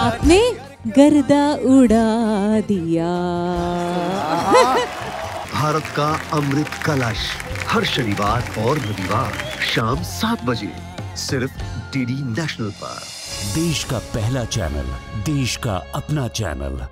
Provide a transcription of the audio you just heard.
आपने गर्दा उड़ा दिया। भारत का अमृत कलश हर शनिवार और रविवार शाम सात बजे सिर्फ़ डीडी नेशनल पर। देश का पहला चैनल देश का अपना चैनल।